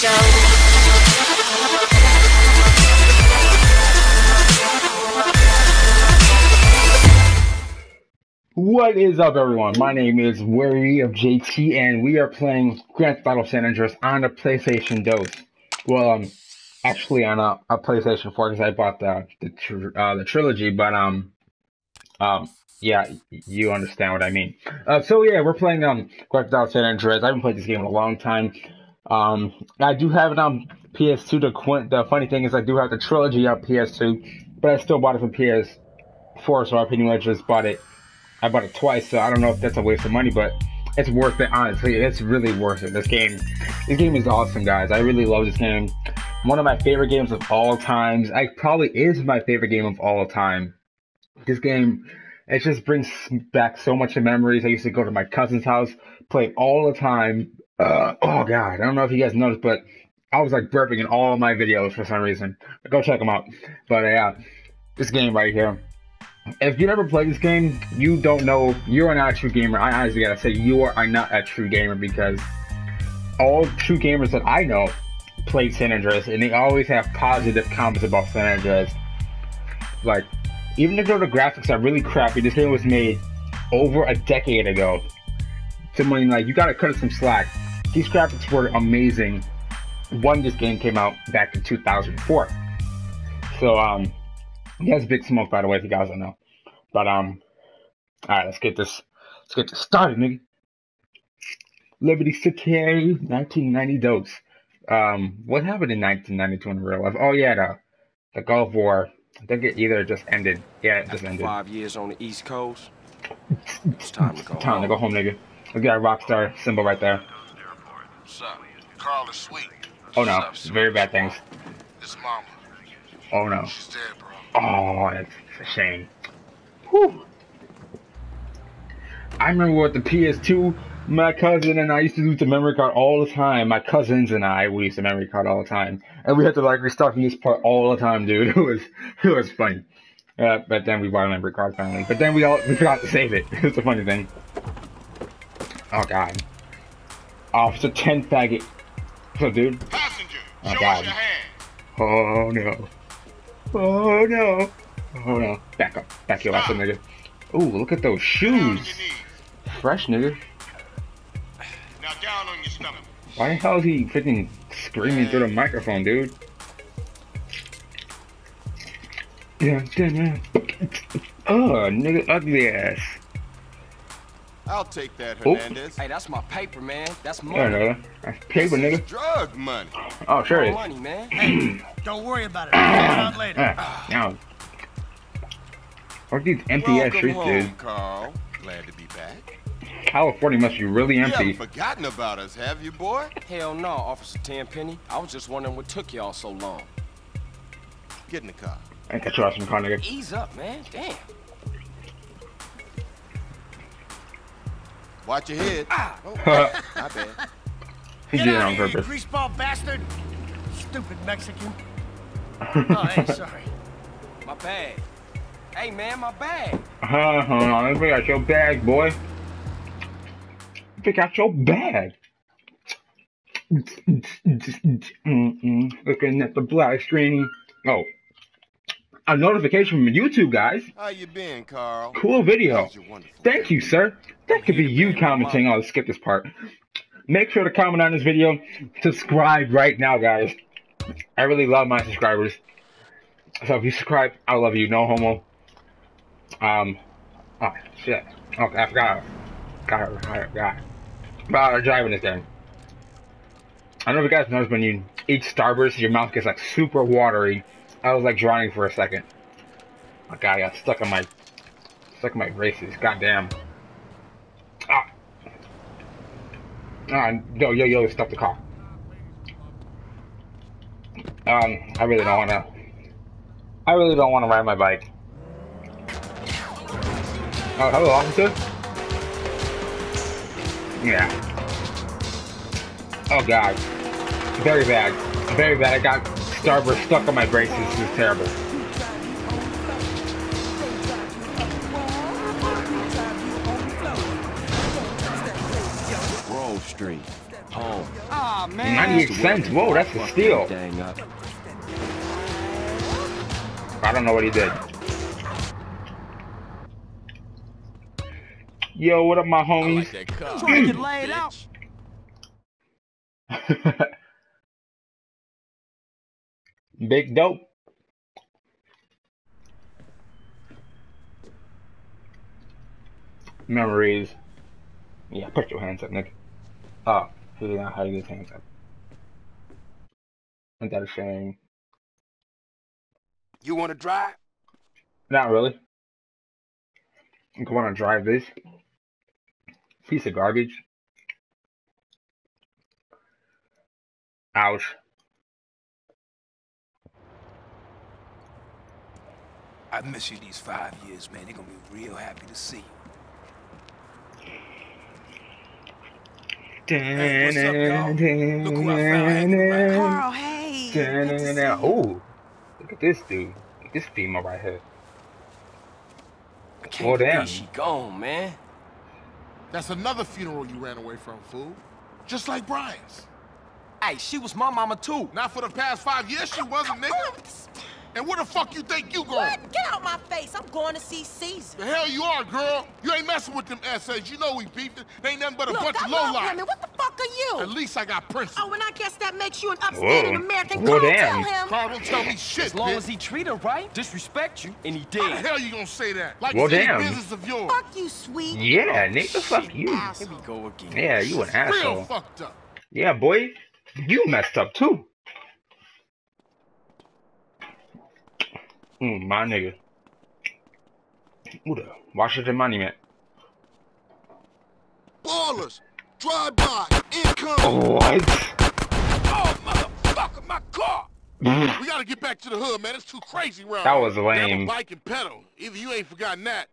What is up, everyone? My name is Worry of JT, and we are playing Grand Theft Auto San Andreas on a PlayStation DOS. Well, um, actually on a, a PlayStation 4 because I bought the the, tr- uh, the trilogy, but um, um, yeah, you understand what I mean. Uh, so yeah, we're playing um Grand Theft Auto San Andreas. I haven't played this game in a long time. Um, I do have it on PS2. The qu- the funny thing is, I do have the trilogy on PS2, but I still bought it from PS4, so I pretty much just bought it I bought it twice, so I don't know if that's a waste of money, but it's worth it. Honestly, it's really worth it. This game, this game is awesome, guys. I really love this game. One of my favorite games of all times. I probably is my favorite game of all time. This game, it just brings back so much of memories. I used to go to my cousin's house, play all the time. Uh, oh god, I don't know if you guys noticed, but I was like burping in all my videos for some reason. Go check them out. But yeah, this game right here if you never played this game, you don't know. You are not a true gamer. I honestly gotta say, you are, are not a true gamer because all true gamers that I know played San Andreas, and they always have positive comments about San Andreas. Like, even if the graphics are really crappy, this game was made over a decade ago. So, I like, you gotta cut it some slack. These graphics were amazing when this game came out back in 2004. So, um, he has Big Smoke, by the way, if you guys don't know. But um, all right, let's get this. Let's get this started, nigga. Liberty City, 1990 dose. Um, what happened in 1992 in real life? Oh yeah, the the Gulf War. I think it either just ended. Yeah, it just ended. Five years on the East Coast. It's time to go. time home. to go home, nigga. We got a Rockstar symbol right there. What's up? Carl is sweet. Oh no, up, very bad things. Mama. Oh no. She's dead, bro. Oh, that's a shame. Whew. I remember with the PS2, my cousin and I used to use the memory card all the time. My cousins and I, we used the memory card all the time, and we had to like restart from this part all the time, dude. It was it was funny. Uh, but then we bought a memory card finally. But then we all we forgot to save it. It's a funny thing. Oh god. Officer 10 faggot. So, dude. Passenger, Oh, God. your hand. Oh no. Oh no. Oh no. Back up. Back your ass up, ah. nigga. Ooh, look at those shoes. Fresh, nigga. Now down on your stomach. Why the hell is he freaking screaming through the microphone, dude? Yeah, damn, yeah. Oh, nigga, ugly ass. I'll take that. Hernandez. Hey, that's my paper, man. That's I money. don't know. That's paper, This nigga. drug money. Oh, sure it is. money, man. Hey, don't worry about it. I'll out later. Ah, now. What are these empty ass Welcome streets, home, dude? Carl. Glad to be back. California must be really You empty. haven't forgotten about us, have you, boy? Hell no, Officer Tenpenny. I was just wondering what took y'all so long. Get in the car. I ain't got your ass in the car, nigga. Ease up, man. Damn. Watch your head. Ah. Oh, my bad. he Get did it on of here, you purpose. greaseball bastard! Stupid Mexican. Oh, hey, sorry. My bag. Hey, man, my bag. Uh, hold on, let me pick out your bag, boy. Pick out your bag. Mm-mm. Looking at the black screen. Oh, a notification from YouTube, guys. How you been, Carl? Cool video. How's your wonderful Thank you, sir. That could be you commenting. I'll skip this part. Make sure to comment on this video. Subscribe right now, guys. I really love my subscribers. So if you subscribe, I love you. No homo. Um. Oh shit. Okay, I forgot. Got it. Got it. Got it. About driving this thing. I don't know if you guys noticed when you eat Starburst, your mouth gets like super watery. I was like drowning for a second. My God, I got stuck on my stuck in my braces. Goddamn. Ah. Ah, yo, yo, yo, stop the car. Um, I really don't wanna. I really don't wanna ride my bike. Oh, hello, officer. Yeah. Oh god. Very bad. Very bad. I got Starburst stuck on my braces. This is terrible. Grove Street. home. Ah, man. 98 cents. Whoa, that's a steal. Dang up. I don't know what he did. Yo, what up, my I homies? Big dope. Memories. Yeah, put your hands up, Nick. Oh, how to get his hands up. Ain't that a shame? You want to drive? Not really. I'm going to drive this piece of garbage. Ouch. I miss you these five years, man. They're gonna be real happy to see you. What's up. Carl, hey. Oh, look at this dude. Look at this female right here. I can't damn. she gone, man. That's another funeral you ran away from, fool. Just like Brian's. Hey, she was my mama too. Not for the past five years she wasn't, nigga. And where the fuck you think you going? What? Get out my face. I'm going to see Cesar. The hell you are, girl. You ain't messing with them essays. You know we beefed it. They ain't nothing but a Look, bunch I of love lowlife. women. What the fuck are you? At least I got principles. Oh, and I guess that makes you an upstanding Whoa. American. Whoa, Carl, damn. tell him. Carl, don't tell me shit, As long bitch. as he treat her right, disrespect you, and he How the did. hell you gonna say that? Like Well, it's damn. business of yours. Fuck you, sweet. Yeah, nigga, oh, fuck you. Here we go again. Yeah, you an Real asshole. fucked up. Yeah, boy, you messed up too. Mm, my nigga. Who the Washington Monument? Ballers, drive by, income. What? Oh, motherfucker, my car. We gotta get back to the hood, man. It's too crazy around. was here. Grab a lame. bike and pedal. Either you ain't forgotten that.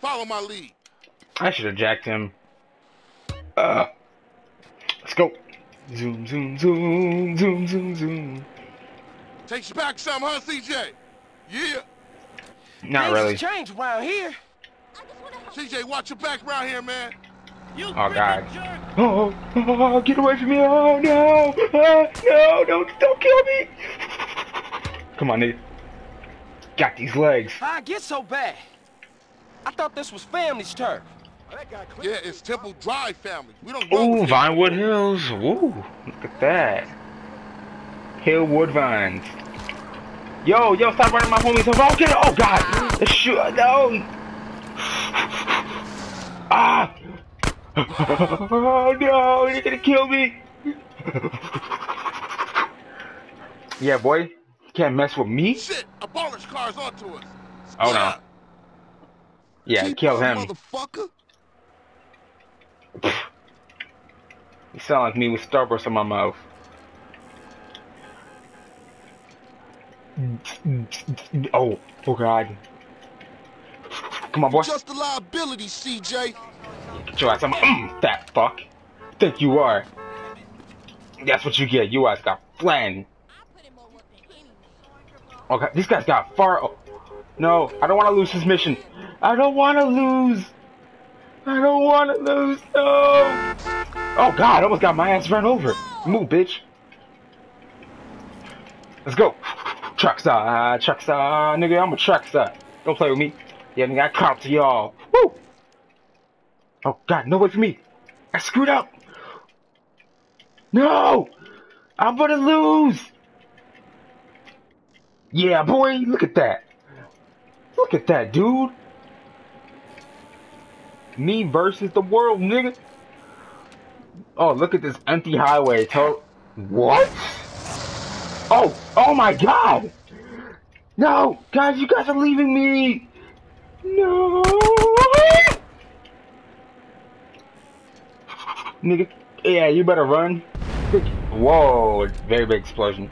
Follow my lead. I should have jacked him. Uh, let's go. Zoom, zoom, zoom, zoom, zoom, zoom. Takes you back some, huh, CJ? Yeah. Not Things really. has changed around here. CJ, watch your back around here, man. You Oh God. Oh, oh, get away from me! Oh no! Oh, no! Don't, don't kill me! Come on, nigga. Got these legs. I get so bad? I thought this was family's turf. Yeah, it's Temple Drive family. We don't go Ooh, with them. Vinewood Hills. Woo, look at that. Hillwood Vines. Yo, yo, stop running my homies over. Oh, get it. Oh, God. Shoot, no. Ah. Oh, no. You're to kill me. yeah, boy. You can't mess with me. Shit, a baller's car's onto us. Oh, no. Yeah, Keep kill him. Motherfucker. You sound like me with Starburst in my mouth. Oh, oh God. Come on, boy. Just a liability, CJ. Get your ass. I'm mm, fat fuck. Think you are. That's what you get. You ass got flan. Okay, these guys got far. Oh, no, I don't want to lose this mission. I don't want to lose. I don't want to lose. No. Oh God, I almost got my ass run over. Move, bitch. Let's go. Truck star, truck star, nigga. I'm a truck star. Don't play with me. Yeah, nigga, I caught to y'all. Woo. Oh God, no way for me. I screwed up. No, I'm gonna lose. Yeah, boy, look at that. Look at that, dude. Me versus the world, nigga. Oh, look at this empty highway. To what? Oh, oh my God. No, guys, you guys are leaving me. No. Nigga, yeah, you better run. Whoa, very big explosion.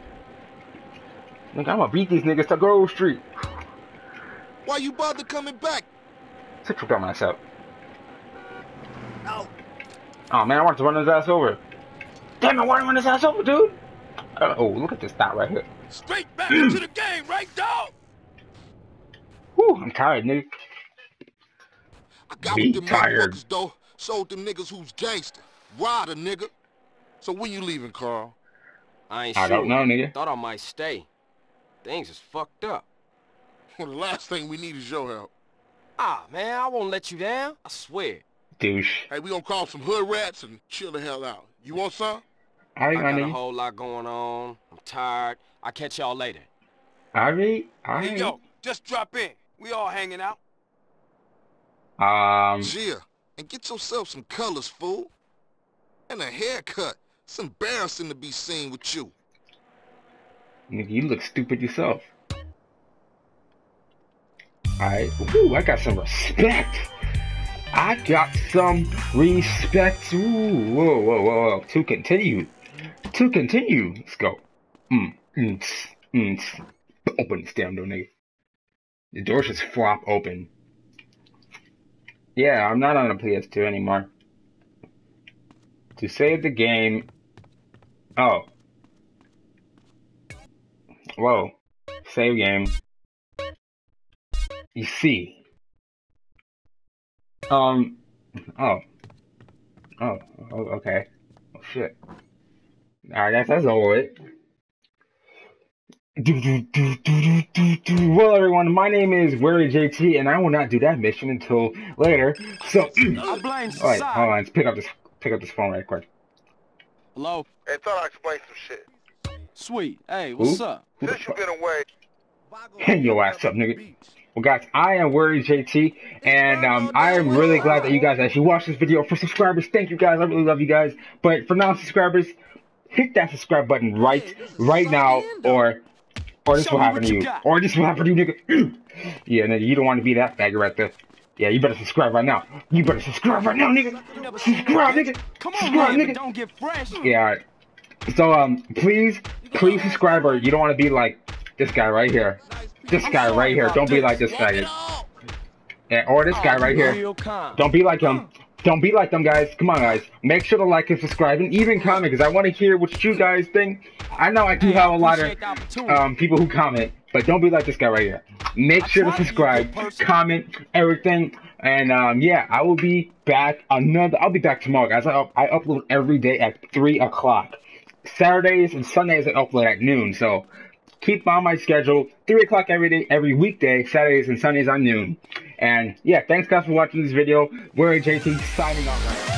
Nigga, I'm gonna beat these niggas to Grove Street. Why you bother coming back? Sit your dumb ass up. Oh man, I want to run his ass over. Damn, I want to run his ass over, dude. Uh, oh, look at this dot right here. Straight back into the game, right, dog? Whew, I'm tired, nigga. I got Me with them tired. motherfuckers, though. Sold them niggas who's gangster. Rider, nigga. So when you leaving, Carl? I ain't I sure. don't know, nigga. Thought I might stay. Things is fucked up. Well, the last thing we need is your help. Ah, man, I won't let you down. I swear. Douche. Hey, we gonna call some hood rats and chill the hell out. You want some? Alright, I my got a nigga. whole lot going on. I'm tired. I'll catch y'all later. Alright, Hey, alright. yo, just drop in. We all hanging out. Um, Gia, and get yourself some colors, fool. And a haircut. It's embarrassing to be seen with you. nigga, you look stupid yourself. Alright. Ooh, I got some respect. I got some respect. Ooh, whoa, whoa, whoa, whoa. To continue. To continue. Let's go. Mm, mm, mm. Open this damn door, nigga. The door just flop open. Yeah, I'm not on a PS2 anymore. To save the game. Oh. Whoa. Save game. You see. Um. Oh. Oh. oh okay. Oh shit. Alright, that's that's over with. Do, do, do, do, do, do, do. Well, everyone, my name is Wary JT, and I will not do that mission until later. So, I blame all right, hold on, let's pick up this pick up this phone right quick. Hello? Hey, thought I'd explain some shit. Sweet. Hey, what's Who? up? Who the Since you've been away, Hang your ass up, nigga. Well, guys, I am Wary JT, and um, I am really glad that you guys actually watched this video. For subscribers, thank you guys. I really love you guys. But for non-subscribers, hit that subscribe button right, right now, or, or this Show will happen to you you, or this will happen to you, nigga. yeah, nigga, you don't want to be that faggot right there. Yeah, you better subscribe right now. You better subscribe right now, nigga. Subscribe, nigga. Come on, subscribe, man, nigga. don't get fresh. Yeah. alright. So um, please, please subscribe, or you don't want to be like this guy right here. This guy right here. Don't be like this guy. Yeah, or this guy Oh, right here. Don't be like him. Don't be like them guys. Come on, guys. Make sure to like and subscribe, and even comment because I want to hear what you guys think. I know I do have a lot of appreciate the opportunity. um, people who comment, but don't be like this guy right here. Make sure to try to be a subscribe, comment, everything, and um, yeah, I will be back another. I'll be back tomorrow, guys. I, up, I upload every day at three o'clock. Saturdays and Sundays I upload at noon, so keep on my schedule. Three o'clock every day, every weekday. Saturdays and Sundays on noon. And yeah, thanks guys for watching this video. Wary JT signing off.